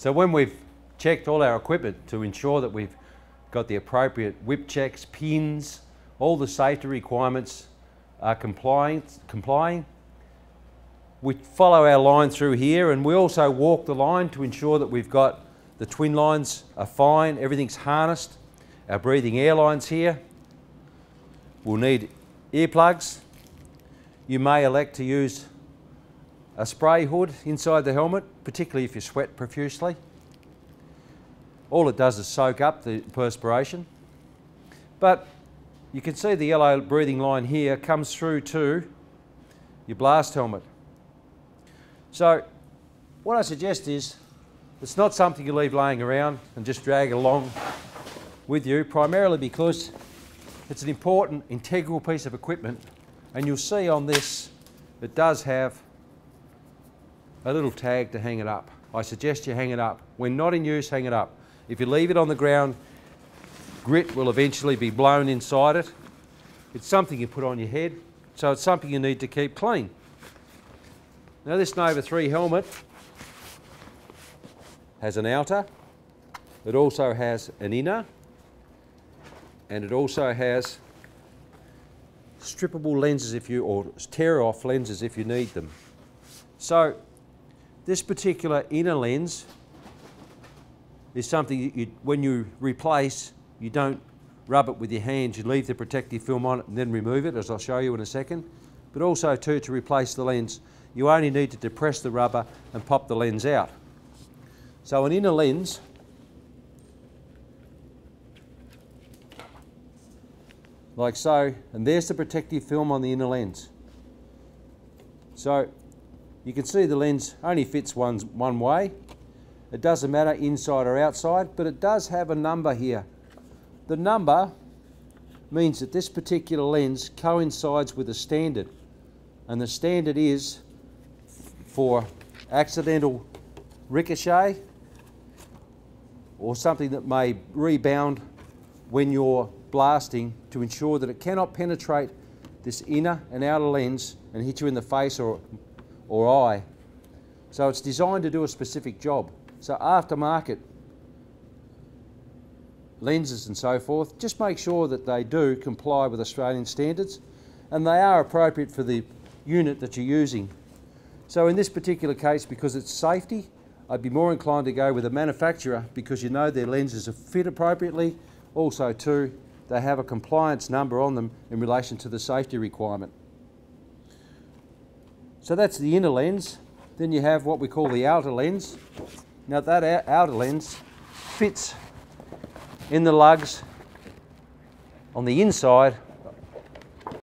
So when we've checked all our equipment to ensure that we've got the appropriate whip checks, pins, all the safety requirements are complying, complying. We follow our line through here and we also walk the line to ensure that we've got the twin lines are fine, everything's harnessed. Our breathing air lines here. We'll need earplugs. You may elect to use a spray hood inside the helmet, particularly if you sweat profusely. All it does is soak up the perspiration. But you can see the yellow breathing line here comes through to your blast helmet. So what I suggest is it's not something you leave laying around and just drag along with you, primarily because it's an important, integral piece of equipment. And you'll see on this, it does have a little tag to hang it up. I suggest you hang it up. When not in use, hang it up. If you leave it on the ground, grit will eventually be blown inside it. It's something you put on your head, so it's something you need to keep clean. Now this Nova 3 helmet has an outer, it also has an inner, and it also has strippable lenses if you, or tear off lenses if you need them. So this particular inner lens is something you, when you replace, you don't rub it with your hands, you leave the protective film on it and then remove it, as I'll show you in a second. But also too, to replace the lens, you only need to depress the rubber and pop the lens out. So an inner lens like so, and there's the protective film on the inner lens. So you can see the lens only fits one, one way, it doesn't matter inside or outside, but it does have a number here. The number means that this particular lens coincides with a standard. And the standard is for accidental ricochet or something that may rebound when you're blasting to ensure that it cannot penetrate this inner and outer lens and hit you in the face or, or eye. So it's designed to do a specific job. So aftermarket lenses and so forth, just make sure that they do comply with Australian standards and they are appropriate for the unit that you're using. So in this particular case, because it's safety, I'd be more inclined to go with a manufacturer because you know their lenses are fit appropriately. Also too, they have a compliance number on them in relation to the safety requirement. So that's the inner lens. Then you have what we call the outer lens. Now that outer lens fits in the lugs on the inside